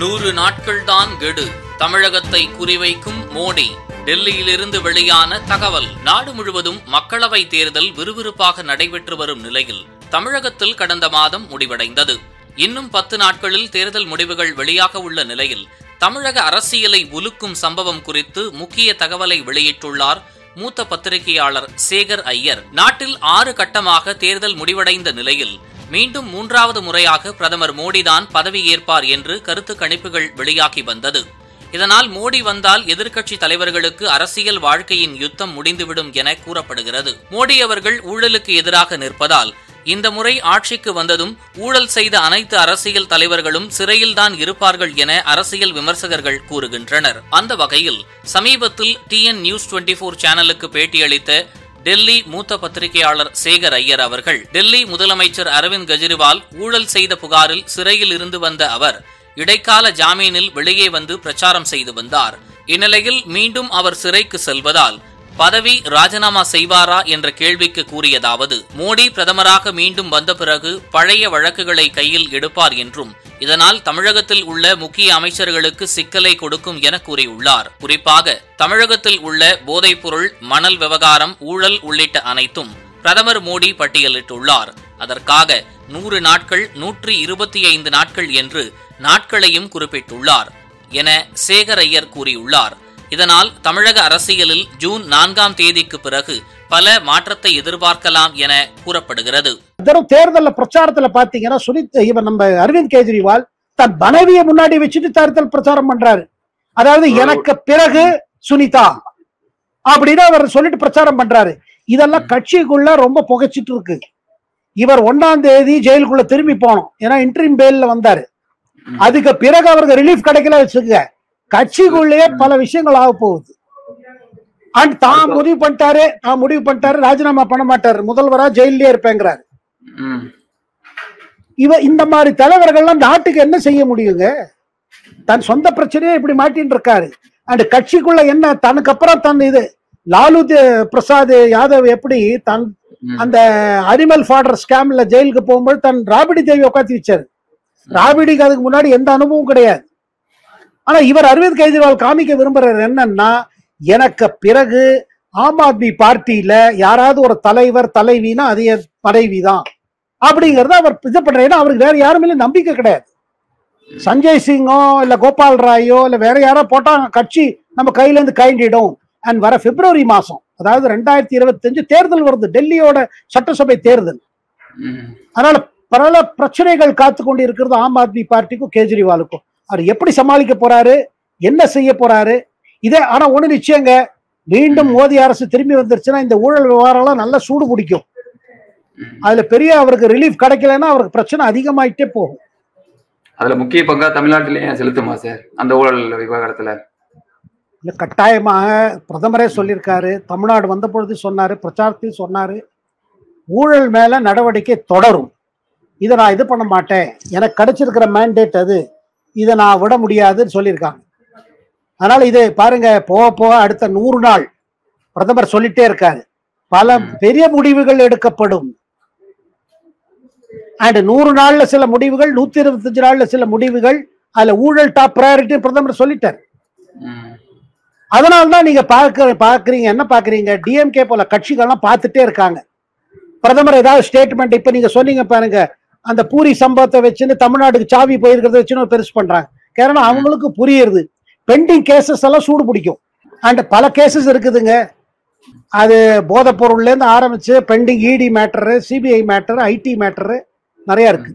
நூறு நாட்கள்தான் கெடு. தமிழகத்தை குறிவைக்கும் மோடி. டெல்லியிலிருந்து வெளியான தகவல். நாடு முழுவதும் மக்களவை தேர்தல் விறுவிறுப்பாக நடைபெற்று வரும் நிலையில் தமிழகத்தில் கடந்த மாதம் முடிவடைந்தது. இன்னும் பத்து நாட்களில் தேர்தல் முடிவுகள் வெளியாக உள்ள நிலையில் தமிழக அரசியலை உலுக்கும் சம்பவம் குறித்து முக்கிய தகவலை வெளியிட்டுள்ளார் மூத்த பத்திரிகையாளர் சேகர் ஐயர். நாட்டில் ஆறு கட்டமாக தேர்தல் முடிவடைந்த நிலையில் மீண்டும் மூன்றாவது முறையாக பிரதமர் மோடிதான் பதவியேற்பார் என்று கருத்து கணிப்புகள் வெளியாகி வந்தது. இதனால் மோடி வந்தால் எதிர்க்கட்சி தலைவர்களுக்கு அரசியல் வாழ்க்கையின் யுத்தம் முடிந்துவிடும் என கூறப்படுகிறது. மோடி அவர்கள் ஊழலுக்கு எதிராக நிற்பதால் இந்த முறை ஆட்சிக்கு வந்ததும் ஊழல் செய்த அனைத்து அரசியல் தலைவர்களும் சிறையில்தான் இருப்பார்கள் என அரசியல் விமர்சகர்கள் கூறுகின்றனர். அந்த வகையில் சமீபத்தில் டிஎன் நியூஸ் டுவெண்டி போர் சேனலுக்கு பேட்டியளித்த டெல்லி மூத்த பத்திரிகையாளர் சேகர் ஐயர் அவர்கள் டெல்லி முதலமைச்சர் அரவிந்த் கெஜ்ரிவால் ஊழல் செய்த புகாரில் சிறையில் இருந்து வந்த அவர் இடைக்கால ஜாமீனில் வெளியே வந்து பிரச்சாரம் செய்து வந்தார். இந்நிலையில் மீண்டும் அவர் சிறைக்கு செல்வதால் பதவி ராஜினாமா செய்வாரா என்ற கேள்விக்கு கூறியதாவது மோடி பிரதமராக மீண்டும் வந்த பிறகு பழைய வழக்குகளை கையில் எடுப்பார் என்றும் இதனால் தமிழகத்தில் உள்ள முக்கிய அமைச்சர்களுக்கு சிக்கலை கொடுக்கும் என கூறியுள்ளார். குறிப்பாக தமிழகத்தில் உள்ள போதைப்பொருள் மணல் விவகாரம் ஊழல் உள்ளிட்ட அனைத்தும் பிரதமர் மோடி பட்டியலிட்டுள்ளார். அதற்காக நூறு நாட்கள் நூற்றி இருபத்தி ஐந்து நாட்கள் என்று நாட்களையும் குறிப்பிட்டுள்ளார் என சேகர் ஐயர் கூறியுள்ளார். இதனால் தமிழக அரசியலில் ஜூன் நான்காம் தேதிக்கு பிறகு பல மாற்றத்தை எதிர்பார்க்கலாம் என கூறப்படுகிறது. தடவை தேர்தல்ல பிரச்சாரத்துல பாத்தீங்கன்னா சுனித் இவன் நம்ம அரவிந்த் கெஜ்ரிவால் தன் மனைவியை முன்னாடி வச்சுட்டு தேர்தல் பிரச்சாரம் பண்றாரு. அதாவது எனக்கு பிறகு சுனிதா அப்படின்னு அவர் சொல்லிட்டு பிரச்சாரம் பண்றாரு. இதெல்லாம் கட்சிக்குள்ள ரொம்ப புகைச்சிட்டு இருக்கு. இவர் ஒன்னாம் தேதி ஜெயிலுக்குள்ள திரும்பி போனோம் ஏன்னா இன்ட்ரீம் பெயில்ல வந்தாரு. அதுக்கு பிறகு அவருக்கு ரிலீஃப் கிடைக்கல வச்சுக்க கட்சிக்குள்ளேயே பல விஷயங்கள் ஆக போகுது. அண்ட் தான் முடிவு பண்ணிட்டாரு தான் முடிவு பண்ணிட்டாரு ராஜினாமா பண்ண மாட்டாரு. முதல்வரா ஜெயிலே இருப்பேங்கிறாரு. இவ இந்த மாதிரி தலைவர்கள்லாம் நாட்டுக்கு என்ன செய்ய முடியுங்க? தன் சொந்த பிரச்சனையே இப்படி மாட்டின்னு இருக்காரு. அண்ட் கட்சிக்குள்ள என்ன தனக்கு அப்புறம் தன் இது லாலு பிரசாத் யாதவ் எப்படி தன். அந்த அனிமல் ஃபாடர் ஸ்கேம்ல ஜெயிலுக்கு போகும்போது தன் ராபிடி தேவி உட்காந்து வச்சாரு. ராபிடிக்கு அதுக்கு முன்னாடி எந்த அனுபவம் கிடையாது. ஆனா இவர் அரவிந்த் கெஜ்ரிவால் காமிக்க விரும்புறாரு என்னன்னா எனக்கு பிறகு ஆம் ஆத்மி பார்ட்டியில யாராவது ஒரு தலைவர் தலைவினா அது என் பதவி தான் அப்படிங்கறத அவர் இது பண்றாரு. ஏன்னா அவருக்கு வேற யாரும் மேல நம்பிக்கை கிடையாது. சஞ்சய் சிங்கோ இல்ல கோபால் ராயோ இல்ல வேற யாரோ போட்டா கட்சி நம்ம கையில இருந்து கைண்டிடும் அண்ட் வர பிப்ரவரி மாசம் அதாவது ரெண்டாயிரத்தி இருபத்தஞ்சு தேர்தல் வருது டெல்லியோட சட்டசபை தேர்தல். அதனால பல பிரச்சனைகள் காத்து கொண்டு இருக்கிறது ஆம் ஆத்மி பார்ட்டிக்கும் கேஜ்ரிவாலுக்கும். அவர் எப்படி சமாளிக்க போறாரு? என்ன செய்ய போறாரு? இதே ஆனா ஒண்ணு நிச்சயங்க மீண்டும் மோடி அரசு திரும்பி வந்துருச்சுன்னா இந்த ஊழல் விவகாரம்லாம் நல்லா சூடு பிடிக்கும். ம். அதுல பெரிய அவருக்கு ரிலீஃப் கிடைக்கலன்னா அவருக்கு பிரச்சனை அதிகமாயிட்டே போகும். அதுல முக்கிய பங்கா தமிழ்நாட்டிலேயே செலுத்துமா சார் அந்த ஊழல் விவகாரத்துல. இல்ல கட்டாயமாக பிரதமரே சொல்லியிருக்காரு. தமிழ்நாடு வந்த பொழுது சொன்னாரு பிரச்சாரத்தையும் சொன்னாரு. ஊழல் மேல நடவடிக்கை தொடரும். இதை நான் இது பண்ண மாட்டேன். எனக்கு கிடைச்சிருக்கிற மேண்டேட் அது. இதை நான் விட முடியாதுன்னு சொல்லியிருக்காங்க. அதனால இது பாருங்க போக போக அடுத்த நூறு நாள் பிரதமர் சொல்லிட்டே இருக்காரு. பல பெரிய முடிவுகள் எடுக்கப்படும். அண்ட் நூறு நாள்ல சில முடிவுகள் நூத்தி இருபத்தஞ்சு நாள்ல சில முடிவுகள் அதுல ஊழல் டாப் ப்ரையாரிட்டி பிரதமர் சொல்லிட்டார். அதனால்தான் நீங்க பார்க்க பாக்குறீங்க என்ன பாக்குறீங்க டிஎம்கே போல கட்சிகள்லாம் பார்த்துட்டே இருக்காங்க. பிரதமர் ஏதாவது ஸ்டேட்மெண்ட் இப்ப நீங்க சொன்னீங்க பாருங்க அந்த பூரி சம்பவத்தை வச்சுன்னு தமிழ்நாட்டுக்கு சாவி போயிருக்கிறத வச்சுன்னு ஒரு பெருசு பண்றாங்க. காரணம் அவங்களுக்கு புரியுது பெண்டிங் கேசஸ் எல்லாம் சூடு பிடிக்கும். அண்ட் பல கேசஸ் இருக்குதுங்க. அது போதைப் பொருள்லேருந்து ஆரம்பிச்சு pending ED matter CBI matter IT matter நிறைய இருக்கு.